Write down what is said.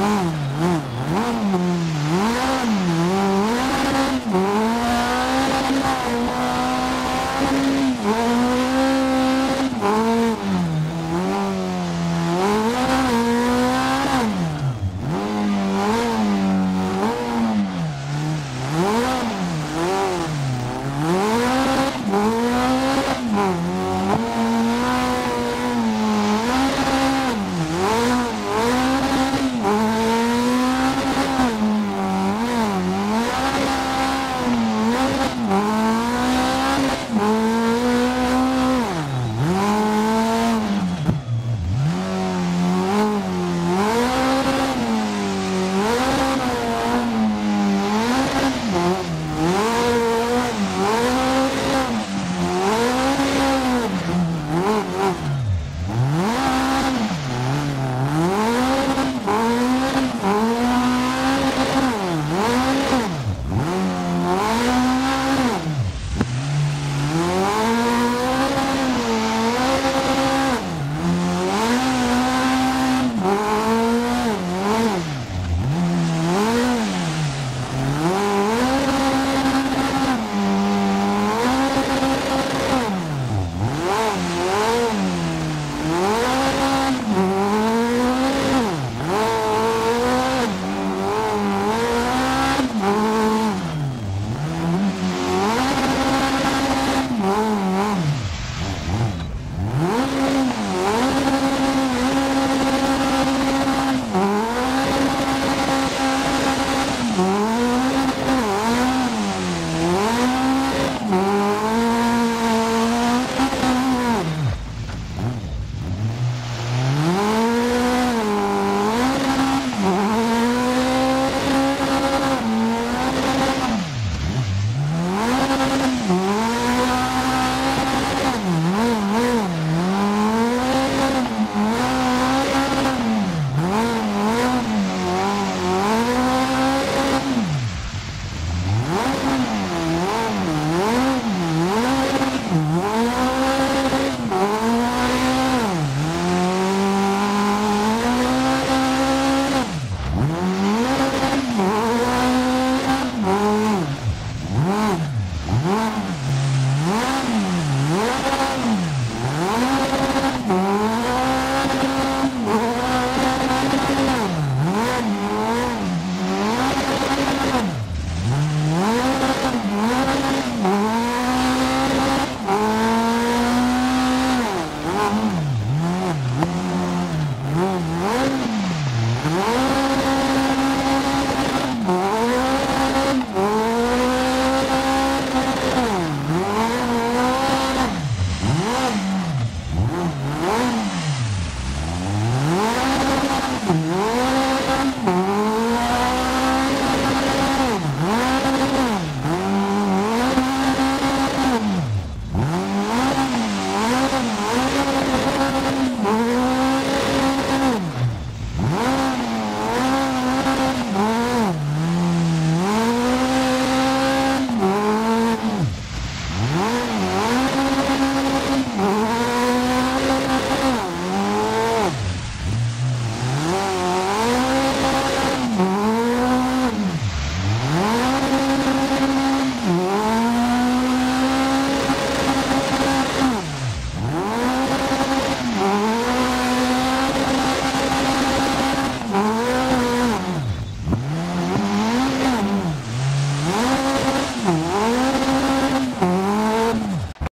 Wow.